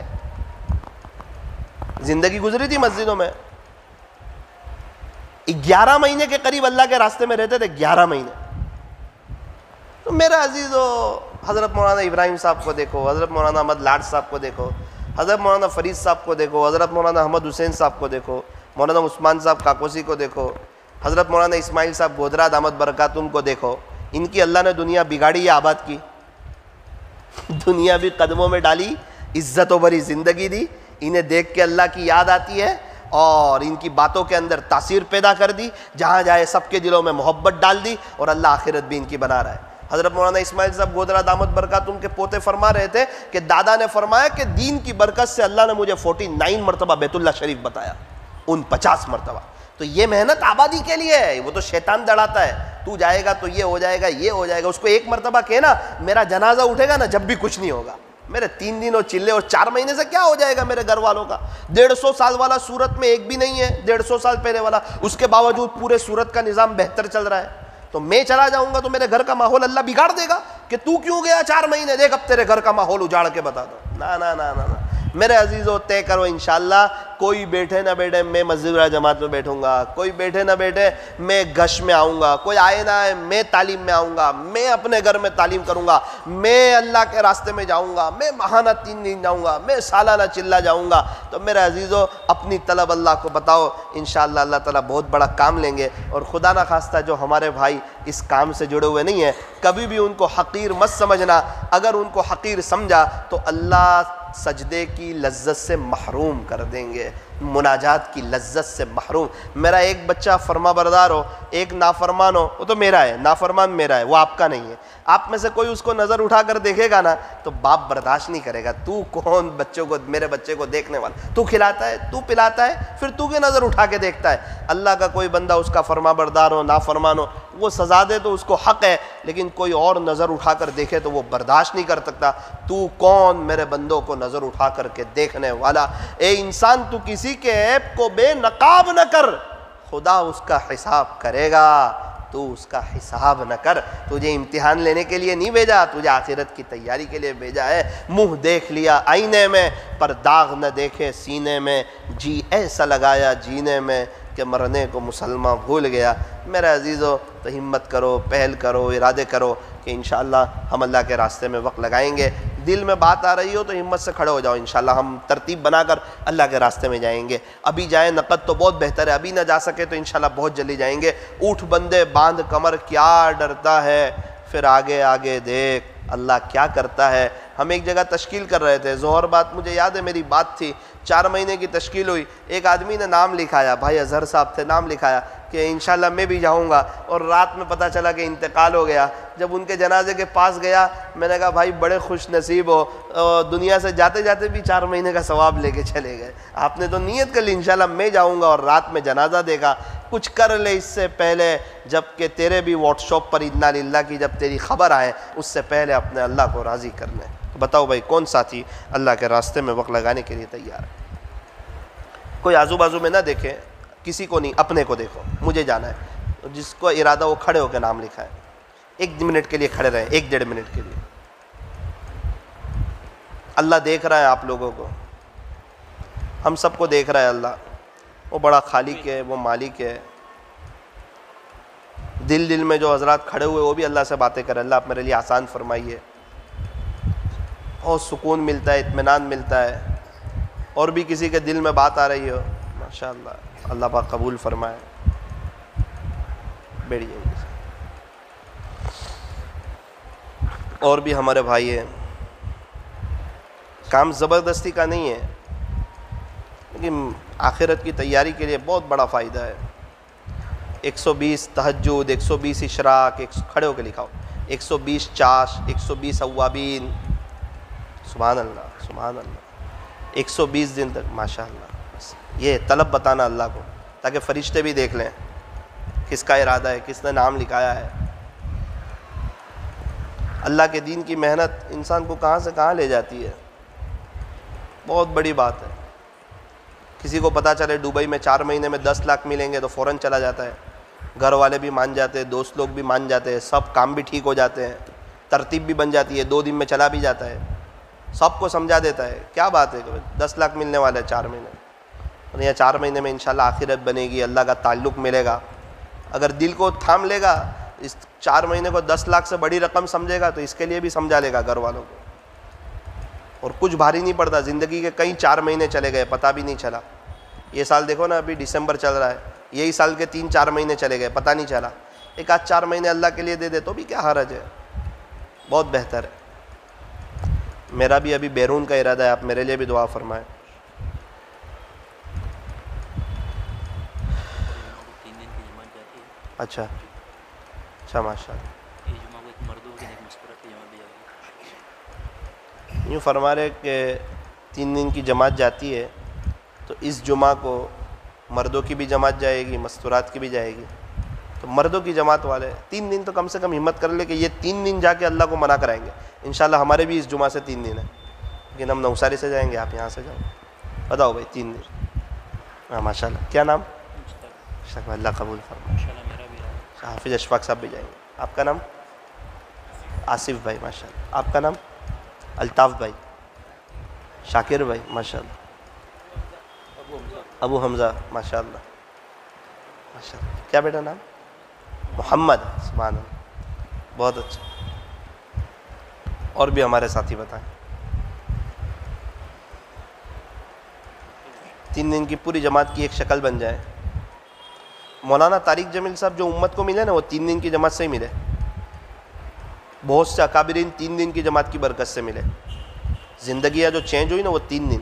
ज़िंदगी गुजरी थी मस्जिदों में। ग्यारह महीने के करीब अल्लाह के रास्ते में रहते थे, ग्यारह महीने। तो मेरा अज़ीज़ हो हज़रत मौलाना इब्राहिम साहब को देखो, हज़रत मौलाना अहमद लाड साहब को देखो, हज़रत मौलाना फरीद साहब को देखो, हज़रत मौलाना अहमद हुसैन साहब को देखो, मौलाना उस्मान साहब काकोसी को देखो, हज़रत मौलाना इस्माइल साहब गोदरा दामद बरकातुम को देखो, इनकी अल्लाह ने दुनिया बिगाड़ी, या आबाद की। दुनिया भी कदमों में डाली, इज्जतों भरी ज़िंदगी दी, इन्हें देख के अल्लाह की याद आती है और इनकी बातों के अंदर तासीर पैदा कर दी, जहाँ जाए सबके दिलों में मोहब्बत डाल दी और अल्लाह आखिरत भी इनकी बना रहा है। हज़रत मौलाना इस्माइल साहब गोदरा दामद बरकत उनके पोते फरमा रहे थे कि दादा ने फरमाया कि दीन की बरकत से अल्लाह ने मुझे फोर्टी नाइन मरतबा बैतुल्ला शरीफ बताया, उन पचास मरतबा। तो ये मेहनत आबादी के लिए है, वो तो शैतान दड़ाता है। तू जाएगा तो ये हो जाएगा, ये हो जाएगा, उसको एक मरतबा कहना मेरा जनाजा उठेगा ना, जब भी कुछ नहीं होगा। मेरे तीन दिन और चिल्ले और चार महीने से क्या हो जाएगा मेरे घर वालों का? डेढ़ सौ साल वाला सूरत में एक भी नहीं है, डेढ़ सौ साल पहले वाला। उसके बावजूद पूरे सूरत का निज़ाम बेहतर चल रहा है। तो मैं चला जाऊँगा तो मेरे घर का माहौल अल्लाह बिगाड़ देगा कि तू क्यों गया चार महीने? देख, अब तेरे घर का माहौल उजाड़ के बता दो। ना ना ना ना ना। मेरे अज़ीज़ अजीज़ों तय करो इन कोई बैठे ना बैठे मैं मस्जिद जमात में बैठूँगा, कोई बैठे ना बैठे मैं गश में आऊँगा, कोई आए ना आए मैं तालीम में आऊँगा, मैं अपने घर में तालीम करूँगा, मैं अल्लाह के रास्ते में जाऊँगा, मैं महाना तीन दिन जाऊँगा, मैं सालाना चिल्ला जाऊँगा। तो मेरे अजीज़ों, अपनी तलब अल्लाह को बताओ इन अल्लाह ताला बहुत बड़ा काम लेंगे। और खुदा ना खास्ता, जो हमारे भाई इस काम से जुड़े हुए नहीं हैं, कभी भी उनको हकीर मत समझना। अगर उनको हकीर समझा तो अल्लाह सजदे की लज्जत से महरूम कर देंगे, मुनाजात की लज्जत से महरूम। मेरा एक बच्चा फरमा बरदार हो, एक नाफरमान हो, वो तो मेरा है, नाफरमान मेरा है, वो आपका नहीं है। आप में से कोई उसको नज़र उठा कर देखेगा ना तो बाप बर्दाश्त नहीं करेगा। तू कौन बच्चों को, मेरे बच्चे को देखने वाला? तू खिलाता है, तू पिलाता है, फिर तू के नज़र उठा के देखता है? अल्लाह का कोई बंदा उसका फरमा बरदार हो ना फरमान हो, वो सजा दे तो उसको हक है, लेकिन कोई और नज़र उठा कर देखे तो वो बर्दाश्त नहीं कर सकता। तू कौन मेरे बंदों को नज़र उठा करके देखने वाला? ए इंसान, तू किसी के ऐप को बेनकाब न कर। खुदा उसका हिसाब करेगा। तू उसका हिसाब न कर। तुझे इम्तिहान लेने के लिए नहीं भेजा, तुझे आखिरत की तैयारी के लिए भेजा है। मुँह देख लिया आईने में, पर दाग न देखे सीने में। जी ऐसा लगाया जीने में कि मरने को मुसलमान भूल गया। मेरे अजीज़ों तो हिम्मत करो, पहल करो, इरादे करो कि इन हम अल्लाह के रास्ते में वक्त लगाएँगे। दिल में बात आ रही हो तो हिम्मत से खड़े हो जाओ इन हम तरतीब बनाकर अल्लाह के रास्ते में जाएँगे। अभी जाएँ, नकद तो बहुत बेहतर है। अभी ना जा सके तो इन बहुत जल्दी जाएँगे। ऊठ बंदे, बाँध, कमर, क्या डरता है? फिर आगे आगे देख, अल्लाह क्या करता है? हम एक जगह तश्कील कर रहे थे। जोहर बात मुझे याद है, मेरी बात थी। चार महीने की तश्कील हुई। एक आदमी ने नाम लिखाया, भाई अजहर साहब थे, नाम लिखाया। कि इन मैं भी जाऊँगा। और रात में पता चला कि इंतकाल हो गया। जब उनके जनाजे के पास गया, मैंने कहा, भाई, बड़े खुश नसीब हो दुनिया से जाते जाते भी चार महीने का सवाब लेके चले गए। आपने तो नीयत कर ली इन मैं जाऊँगा और रात में जनाजा देगा कुछ कर ले इससे पहले, जबकि तेरे भी व्हाट्सअप पर इतना ला की जब तेरी खबर आए, उससे पहले अपने अल्लाह को राज़ी करने बताओ भाई, कौन साथी अल्लाह के रास्ते में वक्त लगाने के लिए तैयार है? कोई आजू बाजू में ना देखे। किसी को नहीं, अपने को देखो, मुझे जाना है। जिसको इरादा, वो खड़े होकर नाम लिखा है। एक मिनट के लिए खड़े रहें, एक डेढ़ मिनट के लिए। अल्लाह देख रहा है आप लोगों को। हम सबको देख रहा है अल्लाह। वो बड़ा खालिक है, वो मालिक है। दिल दिल में जो हजरात खड़े हुए, वो भी अल्लाह से बातें करें। अल्लाह आप मेरे लिए आसान फरमाइए। बहुत सुकून मिलता है इतमान मिलता है। और भी किसी के दिल में बात आ रही हो माशा अल्लाह पाक कबूल फरमाए। बैठिए और भी हमारे भाई हैं। काम ज़बरदस्ती का नहीं है, लेकिन आखिरत की तैयारी के लिए बहुत बड़ा फ़ायदा है। 120 तहजद 120 इशराक, एक खड़े होकर लिखाओ। 120 चाश 120 अवाबीन सुबहान अल्लाह सुबहान अल्लाह। 120 दिन तक, माशाल्लाह। ये तलब बताना अल्लाह को, ताकि फ़रिश्ते भी देख लें किसका इरादा है, किसने नाम लिखाया है। अल्लाह के दीन की मेहनत इंसान को कहाँ से कहाँ ले जाती है? बहुत बड़ी बात है। किसी को पता चले दुबई में चार महीने में दस लाख मिलेंगे तो फ़ौरन चला जाता है। घर वाले भी मान जाते हैं, दोस्त लोग भी मान जाते हैं, सब काम भी ठीक हो जाते हैं, तरतीब भी बन जाती है, दो दिन में चला भी जाता है। सबको समझा देता है, क्या बात है दस लाख मिलने वाले हैं चार महीने। और यहाँ चार महीने में इंशाल्लाह आखिरत बनेगी, अल्लाह का ताल्लुक़ मिलेगा। अगर दिल को थाम लेगा, इस चार महीने को दस लाख से बड़ी रकम समझेगा तो इसके लिए भी समझा लेगा घर वालों को। और कुछ भारी नहीं पड़ता, ज़िंदगी के कई चार महीने चले गए, पता भी नहीं चला। ये साल देखो ना, अभी दिसंबर चल रहा है। यही साल के तीन चार महीने चले गए, पता नहीं चला। एक आध चार महीने अल्लाह के लिए दे दे तो भी क्या हरज है? बहुत बेहतर है। मेरा भी अभी बैरून का इरादा है, आप मेरे लिए भी दुआ फरमाएँ। अच्छा। अच्छा माशा यूँ फरमा रहे कि तीन दिन की जमात जाती है तो इस जुमा को मर्दों की भी जमात जाएगी मस्तूरात की भी जाएगी। तो मर्दों की जमात वाले तीन दिन तो कम से कम हिम्मत कर ले कि ये तीन दिन जाके अल्लाह को मना कराएँगे। इन हमारे भी इस जुमा से तीन दिन है। लेकिन हम नौसारी से जाएँगे आप यहाँ से जाओ। बताओ भाई तीन दिन। हाँ माशा क्या नाम? अल्लाह कबूल फरमा हाफिज़ अशफाक साहब भी जाएँगे। आपका नाम? आसिफ भाई माशा आपका नाम? अल्ताफ़ भाई। शाकिर भाई माशा अबू हमज़ा माशा माशा क्या बेटा नाम? मोहम्मद सुबहान बहुत अच्छा। और भी हमारे साथी बताएँ। तीन दिन की पूरी जमात की एक शक्ल बन जाए। मौलाना तारिक जमील साहब जो उम्मत को मिले ना, वो तीन दिन की जमात से ही मिले। बहुत से अकाबरीन तीन दिन की जमात की बरकत से मिले। ज़िंदगियाँ जो चेंज हुई ना, वो तीन दिन।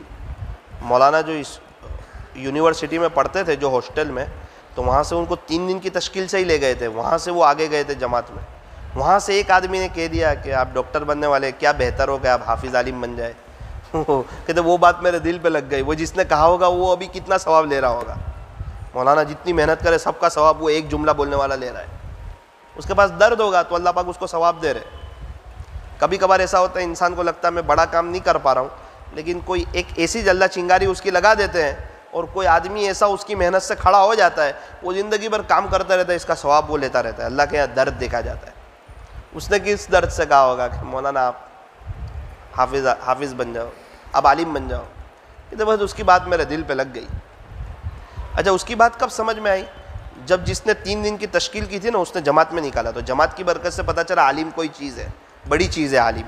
मौलाना जो इस यूनिवर्सिटी में पढ़ते थे, जो हॉस्टल में तो वहाँ से उनको तीन दिन की तश्कील से ही ले गए थे। वहाँ से वो आगे गए थे जमात में। वहाँ से एक आदमी ने कह दिया कि आप डॉक्टर बनने वाले क्या बेहतर हो कि आप हाफिज़ आलिम बन जाए? कहते वो बात मेरे दिल पे लग गई। वो जिसने कहा होगा, वो अभी कितना सवाब ले रहा होगा। मौलाना जितनी मेहनत करे, सबका सवाब वो एक जुमला बोलने वाला ले रहा है। उसके पास दर्द होगा तो अल्लाह पाक उसको सवाब दे रहे कभी कभार ऐसा होता है, इंसान को लगता है, मैं बड़ा काम नहीं कर पा रहा हूँ। लेकिन कोई एक ऐसी जल्ला चिंगारी उसकी लगा देते हैं और कोई आदमी ऐसा उसकी मेहनत से खड़ा हो जाता है, वो ज़िंदगी भर काम करता रहता है, इसका स्वाब वो लेता रहता है। अल्लाह के यहाँ दर्द देखा जाता है। उसने किस दर्द से कहा होगा कि मौलाना आप हाफिज़ हाफिज़ बन जाओ, अब आलिम बन जाओ। ये तो बस उसकी बात मेरे दिल पे लग गई। अच्छा उसकी बात कब समझ में आई? जब जिसने तीन दिन की तश्कील की थी ना, उसने जमात में निकाला। तो जमात की बरकत से पता चला आलिम कोई चीज़ है, बड़ी चीज़ है आलिम।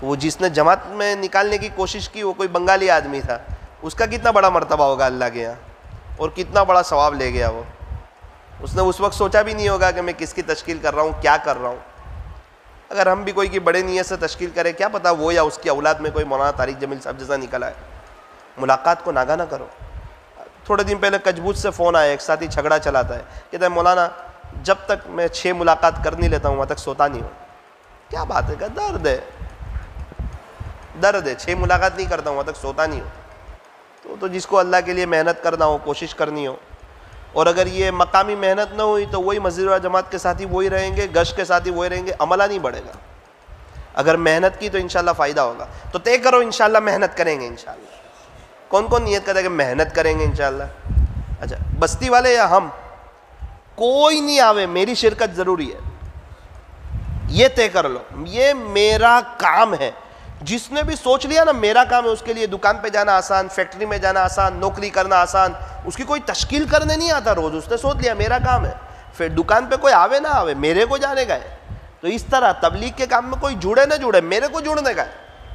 तो वो जिसने जमात में निकालने की कोशिश की, वो कोई बंगाली आदमी था। उसका कितना बड़ा मरतबा होगा अल्लाह के यहाँ? और कितना बड़ा सवाब ले गया वो? उसने उस वक्त सोचा भी नहीं होगा कि मैं किसकी तश्कील कर रहा हूँ, क्या कर रहा हूँ। अगर हम भी कोई की बड़े नीयत से तश्कील करें, क्या पता वो या उसकी औलाद में कोई मौलाना तारिक जमील साहब जैसा निकला है। मुलाकात को नागा ना करो। थोड़े दिन पहले कजबूत से फ़ोन आया, एक साथी झगड़ा चलाता है। कहता है, मौलाना, जब तक मैं छः मुलाकात कर नहीं लेता हूँ, वहाँ तक सोता नहीं हूँ। क्या बात है? क्या दर्द है। दर्द है। छः मुलाकात नहीं करता हूँ, वहाँ तक सोता नहीं हूँ। तो तो जिसको अल्लाह के लिए मेहनत करना हो, कोशिश करनी हो, और अगर ये मकामी मेहनत ना हुई तो वही मस्जिद जमात के साथ ही वही रहेंगे गश के साथ ही वही रहेंगे, अमला नहीं बढ़ेगा। अगर मेहनत की तो इनशाला फ़ायदा होगा। तो तय करो इनशाला मेहनत करेंगे इनशाला कौन कौन नियत करता है कि मेहनत करेंगे इन अच्छा बस्ती वाले या हम? कोई नहीं आवे, मेरी शिरकत ज़रूरी है। ये तय कर लो, ये मेरा काम है। जिसने भी सोच लिया ना, मेरा काम है, उसके लिए दुकान पे जाना आसान फैक्ट्री में जाना आसान, नौकरी करना आसान, उसकी कोई तश्कील करने नहीं आता रोज़, उसने सोच लिया, मेरा काम है। फिर दुकान पे कोई आवे ना आवे, मेरे को जाने का है। तो इस तरह तबलीग के काम में कोई जुड़े ना जुड़े, मेरे को जुड़ने का है।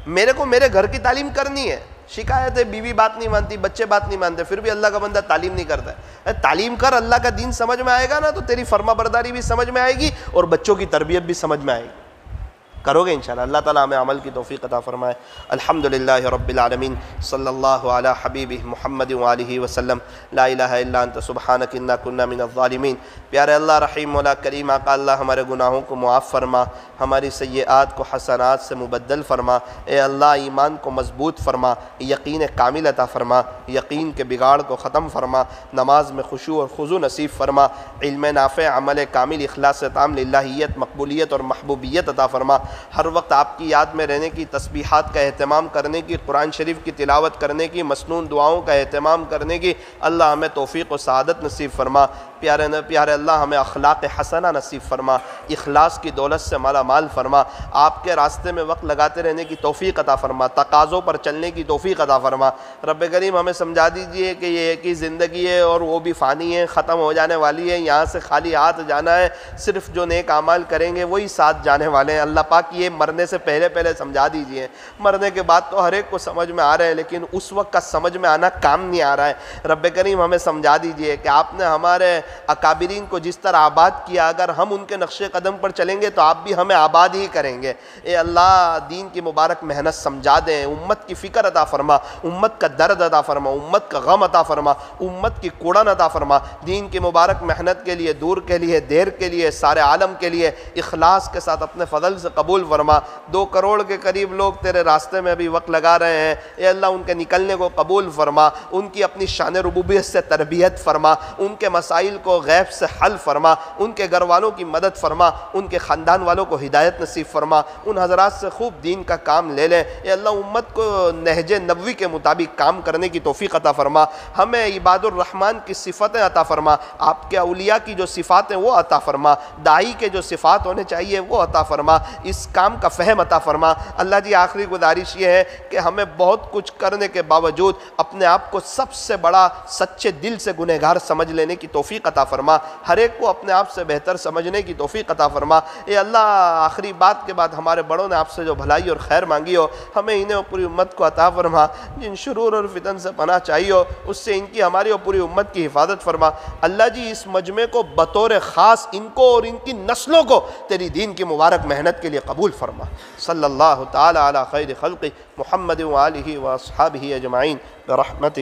मेरे को मेरे घर की तालीम करनी है। शिकायत है, बीवी बात नहीं मानती, बच्चे बात नहीं मानते, फिर भी अल्लाह का बंदा तालीम नहीं करता है। तालीम कर, अल्लाह का दीन समझ में आएगा ना तो तेरी फर्मा बरदारी भी समझ में आएगी और बच्चों की तरबियत भी समझ में आएगी। करोगे इन अल्लाह ताला हमें अमल की तोफ़ी अता फ़रमाए। अल्हम्दुलिल्लाह रब्बिल सल्लल्लाहु अला हबीबि मुहम्मद वालिहि वसल्लम। ला सुबहानक इन्ना कुन्ना मिनज़्ज़ालिमीन प्यारे अल्लाह, रहीम करीम, आका, अल्लाह हमारे गुनाहों को मुआफ़ फरमा। हमारी सयात को हसनात से मुबदल फरमा। ए अल्लाह, ईमान को मज़बूत फरमा। यकीन कामिल अता फरमा। यकीन के बिगाड़ को ख़त्म फरमा। नमाज़ में खुशू और खुजू नसीब फरमा। इल्म नाफ़, अमल कामिल अखलास ताम लाहीत मकबूलियत और महबूबियत अता फरमा। हर वक्त आपकी याद में रहने की, तस्बीहात का अहतमाम करने की, कुरान शरीफ की तिलावत करने की, मसनून दुआओं का अहतमाम करने की, अल्लाह हमें तोफ़ी व सदत नसीब फरमा। प्यारे न प्यारे, अल्लाह हमें अखलाक हसना नसीब फरमा अखलास की दौलत से माला माल फरमा। आपके रास्ते में वक्त लगाते रहने की तोफ़ी अता फरमा, तकाज़ों पर चलने की तोफ़ी अता फरमा। रब करीम, हमें समझा दीजिए कि ये एक ही ज़िंदगी है और वो भी फ़ानी है, ख़त्म हो जाने वाली है, यहाँ से खाली हाथ जाना है, सिर्फ़ जो नेक अमाल करेंगे वही साथ जाने वाले हैं। अल्लाह पाक ये मरने से पहले पहले समझा दीजिए। मरने के बाद तो हर एक को समझ में आ रहे हैं, लेकिन उस वक्त का समझ में आना काम नहीं आ रहा है। रब करीम, हमें समझा दीजिए कि आपने हमारे अकाबरीन को जिस तरह आबाद किया, अगर हम उनके नक्शे कदम पर चलेंगे तो आप भी हमें आबाद ही करेंगे। ए अल्लाह, दीन की मुबारक मेहनत समझा दें, उम्मत की फ़िक्र अता फरमा, उम्मत का दर्द अदा फरमा, उम्मत का गम अता फरमा, उम्मत की कूड़न अदा फरमा। दीन की मुबारक मेहनत के लिए, दूर के लिए, देर के लिए, सारे आलम के लिए अखलास के साथ अपने फजल से कबूल फरमा। दो करोड़ के करीब लोग तेरे रास्ते में अभी वक्त लगा रहे हैं। ए अल्लाह, उनके निकलने को कबूल फरमा, उनकी अपनी शान रबूबियत से तरबियत फरमा, उनके मसाइल को गैब से हल फरमा, उनके घर वालों की मदद फरमा, उनके ख़ानदान वालों को हिदायत नसीब फरमा, उन हजरात से खूब दीन का काम ले लें। अल्लाह उम्मत को नहज नबी के मुताबिक काम करने की तोफ़ी अता फ़रमा। हमें इबादुररहमान की सिफ़तें अता फ़रमा। आपके अलिया की जो सिफ़ात हैं वो अता फ़रमा। दाई के जो सिफ़ात होने चाहिए वो अता फ़रमा। इस काम का फ़हम अता फ़रमा। अल्लाह जी, आखिरी गुजारिश ये है कि हमें बहुत कुछ करने के बावजूद अपने आप को सबसे बड़ा सच्चे दिल से गुनहगार समझ लेने की तोफ़ी अता फ़रमा, हर एक को अपने आप से बेहतर समझने की तोफ़ी अता फ़रमा। ये अल्लाह, आखिरी बात के बाद हमारे बड़ों ने आपसे जो भलाई और खैर मांगी हो, हमें इन्हें और पूरी उम्मत को अता फ़रमा। जिन शुरूर और फितन से पना चाहिए हो, उससे इनकी, हमारी और पूरी उम्मत की हिफाजत फरमा। अल्लाह जी, इस मजमे को बतौर ख़ास इनको और इनकी नस्लों को तेरी दीन की मुबारक मेहनत के लिए कबूल फरमा। सल्ला तैर खल्क़ महमद वाली व असहाबी अजमाइन। रहमत